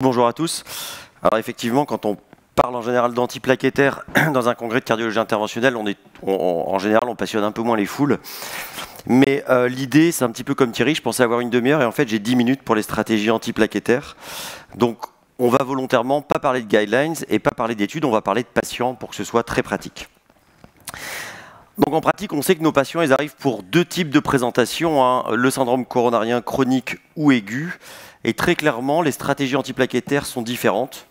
Bonjour à tous. Alors effectivement, quand on parle en général d'antiplaquettaires dans un congrès de cardiologie interventionnelle, en général, on passionne un peu moins les foules. Mais euh, l'idée, c'est un petit peu comme Thierry, je pensais avoir une demi-heure et en fait j'ai 10 minutes pour les stratégies antiplaquettaires. Donc on va volontairement pas parler de guidelines et pas parler d'études, on va parler de patients pour que ce soit très pratique. Donc en pratique, on sait que nos patients, ils arrivent pour deux types de présentations, hein. le syndrome coronarien chronique ou aigu. Et très clairement, les stratégies antiplaquettaires sont différentes.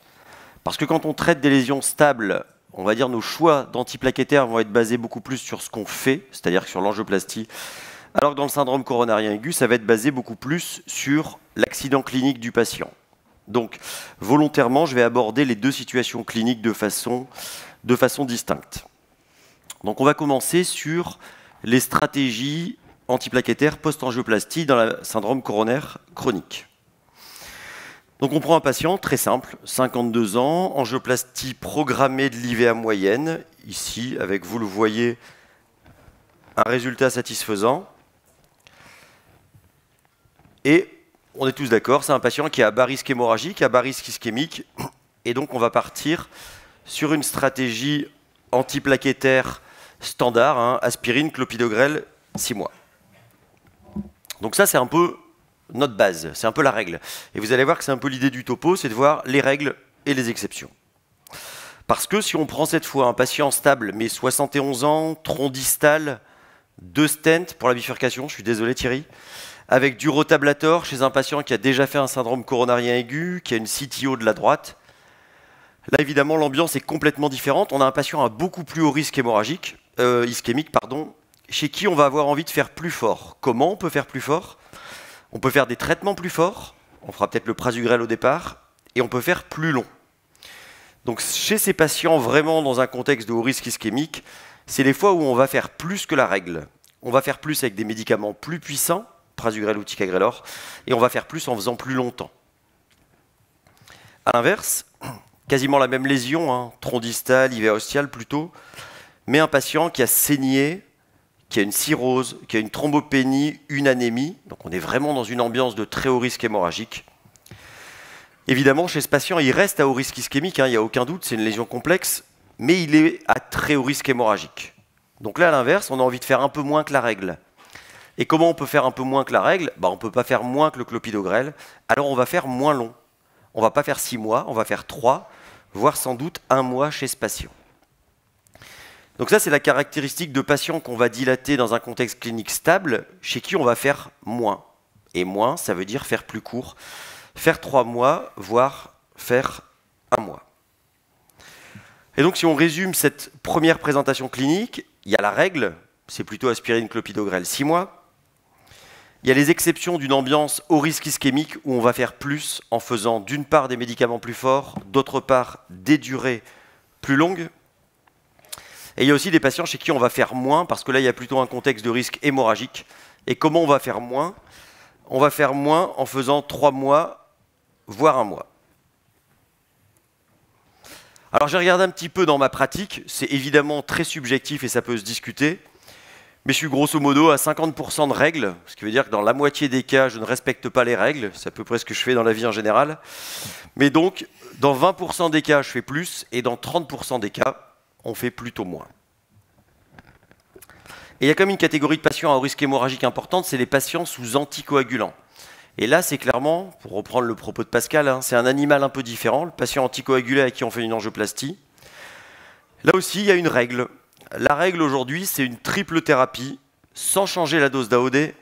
Parce que quand on traite des lésions stables, on va dire nos choix d'antiplaquettaires vont être basés beaucoup plus sur ce qu'on fait, c'est-à-dire sur l'angioplastie. Alors que dans le syndrome coronarien aigu, ça va être basé beaucoup plus sur l'accident clinique du patient. Donc, volontairement, je vais aborder les deux situations cliniques de façon, de façon distincte. Donc, on va commencer sur les stratégies antiplaquettaires post-angioplastie dans le syndrome coronaire chronique. Donc on prend un patient très simple, 52 ans, angioplastie programmée de l'IVA moyenne, ici avec, vous le voyez, un résultat satisfaisant. Et on est tous d'accord, c'est un patient qui a bas risque hémorragique, a bas risque ischémique, et donc on va partir sur une stratégie antiplaquettaire standard, hein, aspirine, clopidogrel, 6 mois. Donc ça c'est un peu notre base, c'est un peu la règle. Et vous allez voir que c'est un peu l'idée du topo, c'est de voir les règles et les exceptions. Parce que si on prend cette fois un patient stable, mais 71 ans, tronc distal, deux stents pour la bifurcation, je suis désolé Thierry, avec du rotablator chez un patient qui a déjà fait un syndrome coronarien aigu, qui a une CTO de la droite. Là, évidemment, l'ambiance est complètement différente. On a un patient à beaucoup plus haut risque hémorragique, euh, ischémique, pardon, chez qui on va avoir envie de faire plus fort. Comment on peut faire plus fort? On peut faire des traitements plus forts. On fera peut-être le prasugrel au départ. Et on peut faire plus long. Donc, chez ces patients vraiment dans un contexte de haut risque ischémique, c'est les fois où on va faire plus que la règle. On va faire plus avec des médicaments plus puissants, prasugrel ou ticagrelor, et on va faire plus en faisant plus longtemps. A l'inverse, quasiment la même lésion, hein, tronc distal, plutôt, mais un patient qui a saigné, qui a une cirrhose, qui a une thrombopénie, une anémie, donc on est vraiment dans une ambiance de très haut risque hémorragique. Évidemment, chez ce patient, il reste à haut risque ischémique, hein, il n'y a aucun doute, c'est une lésion complexe, mais il est à très haut risque hémorragique. Donc là, à l'inverse, on a envie de faire un peu moins que la règle. Et comment on peut faire un peu moins que la règle? Bah, On ne peut pas faire moins que le clopidogrel, alors on va faire moins long. On ne va pas faire six mois, on va faire trois, voire sans doute un mois chez ce patient. Donc ça, c'est la caractéristique de patients qu'on va dilater dans un contexte clinique stable, chez qui on va faire moins. Et moins, ça veut dire faire plus court. Faire trois mois, voire faire un mois. Et donc, si on résume cette première présentation clinique, il y a la règle, c'est plutôt aspirine clopidogrel 6 mois. Il y a les exceptions d'une ambiance au risque ischémique où on va faire plus en faisant d'une part des médicaments plus forts, d'autre part des durées plus longues. Et il y a aussi des patients chez qui on va faire moins parce que là il y a plutôt un contexte de risque hémorragique. Et comment on va faire moins? On va faire moins en faisant 3 mois, voire un mois. Alors j'ai regardé un petit peu dans ma pratique, c'est évidemment très subjectif et ça peut se discuter, mais je suis grosso modo à 50% de règles, ce qui veut dire que dans la moitié des cas, je ne respecte pas les règles, c'est à peu près ce que je fais dans la vie en général. Mais donc, dans 20% des cas, je fais plus, et dans 30% des cas, on fait plutôt moins. Et il y a quand même une catégorie de patients à risque hémorragique importante, c'est les patients sous anticoagulants. Et là, c'est clairement, pour reprendre le propos de Pascal, hein, c'est un animal un peu différent, le patient anticoagulé à qui on fait une angioplastie. Là aussi, il y a une règle. La règle aujourd'hui, c'est une triple thérapie, sans changer la dose d'AOD,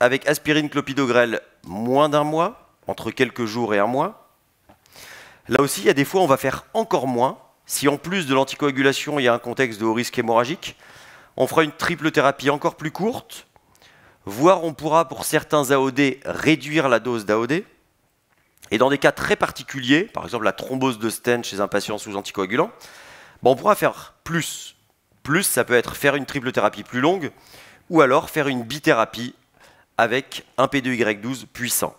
avec aspirine clopidogrel moins d'un mois, entre quelques jours et un mois. Là aussi, il y a des fois, on va faire encore moins. Si en plus de l'anticoagulation, il y a un contexte de haut risque hémorragique, on fera une triple thérapie encore plus courte, voire on pourra pour certains AOD réduire la dose d'AOD. Et dans des cas très particuliers, par exemple la thrombose de stent chez un patient sous anticoagulant, ben, on pourra faire plus. Plus, ça peut être faire une triple thérapie plus longue, ou alors faire une bithérapie avec un P2Y12 puissant.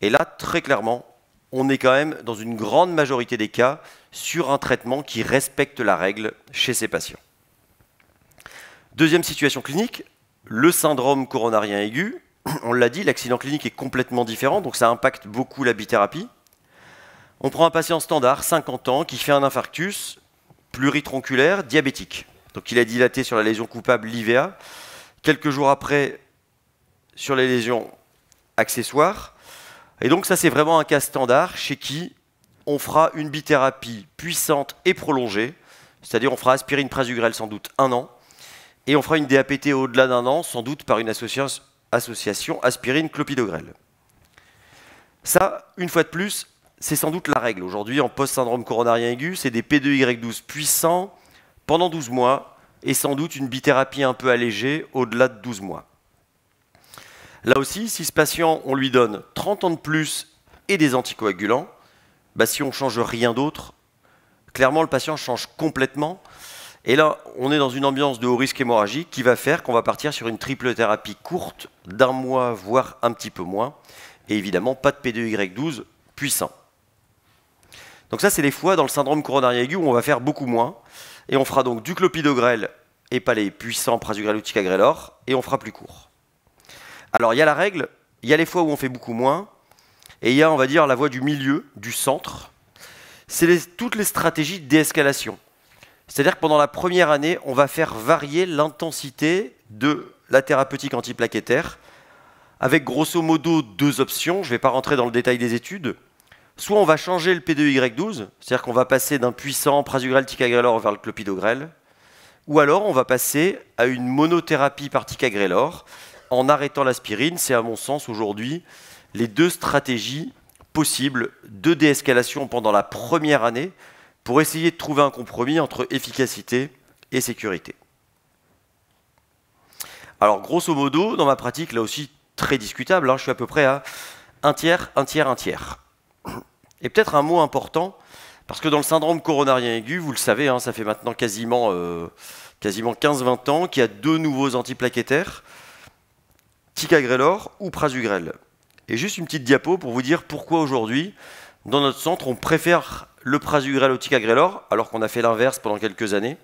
Et là, très clairement, on est quand même, dans une grande majorité des cas, sur un traitement qui respecte la règle chez ces patients. Deuxième situation clinique, le syndrome coronarien aigu, on l'a dit, l'accident clinique est complètement différent, donc ça impacte beaucoup la bithérapie. On prend un patient standard, 50 ans, qui fait un infarctus pluritronculaire diabétique. Donc il a dilaté sur la lésion coupable l'IVA. Quelques jours après, sur les lésions accessoires. Et donc ça, c'est vraiment un cas standard chez qui on fera une bithérapie puissante et prolongée, c'est-à-dire on fera aspirine prasugrel sans doute un an, et on fera une DAPT au-delà d'un an, sans doute par une association aspirine-clopidogrel. Ça, une fois de plus, c'est sans doute la règle. Aujourd'hui, en post-syndrome coronarien aigu, c'est des P2Y12 puissants pendant 12 mois et sans doute une bithérapie un peu allégée au-delà de 12 mois. Là aussi, si ce patient, on lui donne 30 ans de plus et des anticoagulants, bah, si on ne change rien d'autre, clairement le patient change complètement. Et là, on est dans une ambiance de haut risque hémorragique qui va faire qu'on va partir sur une triple thérapie courte d'un mois, voire un petit peu moins. Et évidemment, pas de P2Y12 puissant. Donc ça, c'est les fois dans le syndrome coronarien aigu où on va faire beaucoup moins. Et on fera donc du clopidogrel et pas les puissants prasugrel ou ticagrelor, et on fera plus court. Alors il y a la règle, il y a les fois où on fait beaucoup moins, et il y a, on va dire, la voie du milieu, du centre. C'est toutes les stratégies de déescalation. C'est-à-dire que pendant la première année, on va faire varier l'intensité de la thérapeutique antiplaquettaire, avec grosso modo deux options. Je ne vais pas rentrer dans le détail des études. Soit on va changer le P2Y12, c'est-à-dire qu'on va passer d'un puissant prasugrel ticagrelor vers le clopidogrel, ou alors on va passer à une monothérapie par ticagrelor en arrêtant l'aspirine. C'est à mon sens aujourd'hui les deux stratégies possibles de déescalation pendant la première année pour essayer de trouver un compromis entre efficacité et sécurité. Alors grosso modo, dans ma pratique, là aussi très discutable, hein, je suis à peu près à un tiers, un tiers, un tiers. Et peut-être un mot important, parce que dans le syndrome coronarien aigu, vous le savez, hein, ça fait maintenant quasiment, euh, quasiment 15-20 ans qu'il y a deux nouveaux antiplaquettaires, ticagrelor ou prasugrel. Et juste une petite diapo pour vous dire pourquoi aujourd'hui, dans notre centre, on préfère le prasugrel au ticagrelor, alors qu'on a fait l'inverse pendant quelques années.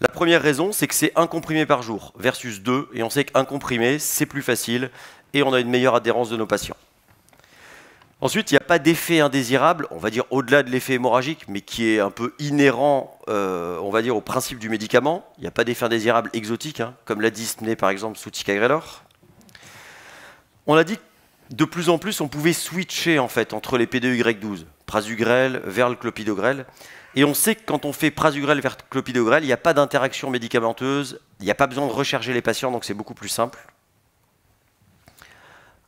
La première raison, c'est que c'est un comprimé par jour versus deux, et on sait qu'un comprimé, c'est plus facile, et on a une meilleure adhérence de nos patients. Ensuite, il n'y a pas d'effet indésirable, on va dire au-delà de l'effet hémorragique, mais qui est un peu inhérent, euh, on va dire, au principe du médicament. Il n'y a pas d'effet indésirable exotique, hein, comme la dyspnée par exemple sous ticagrelor. On a dit que de plus en plus, on pouvait switcher en fait entre les P2Y12, prasugrel vers le clopidogrel. Et on sait que quand on fait prasugrel vers clopidogrel, il n'y a pas d'interaction médicamenteuse, il n'y a pas besoin de recharger les patients, donc c'est beaucoup plus simple.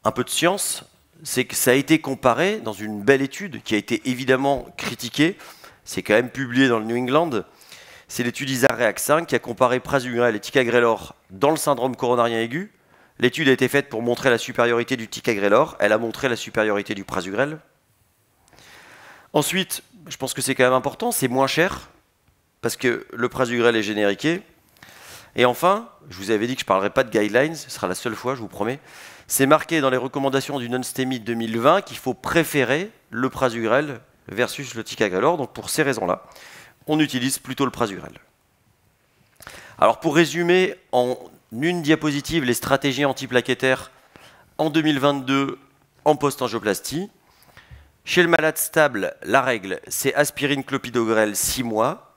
Un peu de science, c'est que ça a été comparé dans une belle étude qui a été évidemment critiquée. C'est quand même publié dans le New England. C'est l'étude ISAREAC 5 qui a comparé prasugrel et ticagrelor dans le syndrome coronarien aigu. L'étude a été faite pour montrer la supériorité du ticagrelor. Elle a montré la supériorité du prasugrel. Ensuite, je pense que c'est quand même important, c'est moins cher parce que le prasugrel est génériqué. Et enfin, je vous avais dit que je ne parlerai pas de guidelines, ce sera la seule fois, je vous promets. C'est marqué dans les recommandations du non-STEMI 2020 qu'il faut préférer le prasugrel versus le ticagrelor. Donc pour ces raisons-là, on utilise plutôt le prasugrel. Alors pour résumer en une diapositive les stratégies antiplaquettaires en 2022 en post-angioplastie, chez le malade stable, la règle, c'est aspirine clopidogrel 6 mois.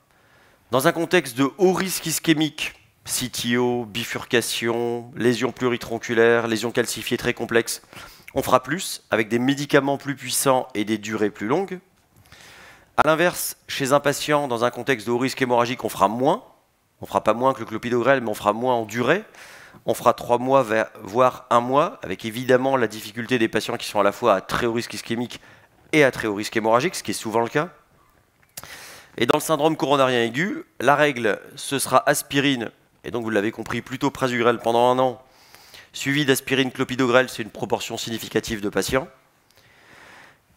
Dans un contexte de haut risque ischémique, CTO, bifurcation, lésions pluritronculaires, lésions calcifiées très complexes. On fera plus avec des médicaments plus puissants et des durées plus longues. A l'inverse, chez un patient dans un contexte de haut risque hémorragique, on fera moins. On fera pas moins que le clopidogrel, mais on fera moins en durée. On fera trois mois, voire un mois, avec évidemment la difficulté des patients qui sont à la fois à très haut risque ischémique et à très haut risque hémorragique, ce qui est souvent le cas. Et dans le syndrome coronarien aigu, la règle, ce sera aspirine et donc vous l'avez compris, plutôt prasugrel pendant un an, suivi d'aspirine clopidogrel, c'est une proportion significative de patients.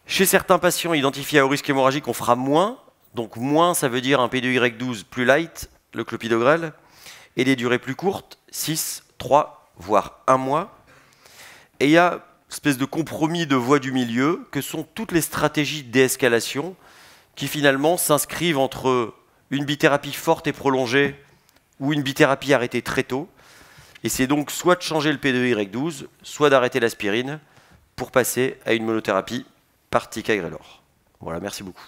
Chez certains patients identifiés à haut risque hémorragique, on fera moins, donc moins ça veut dire un P2Y12 plus light, le clopidogrel, et des durées plus courtes, 6, 3, voire 1 mois. Et il y a une espèce de compromis de voie du milieu que sont toutes les stratégies de déescalation qui finalement s'inscrivent entre une bithérapie forte et prolongée ou une bithérapie arrêtée très tôt. Et c'est donc soit de changer le P2Y12, soit d'arrêter l'aspirine pour passer à une monothérapie par Tika Voilà, merci beaucoup.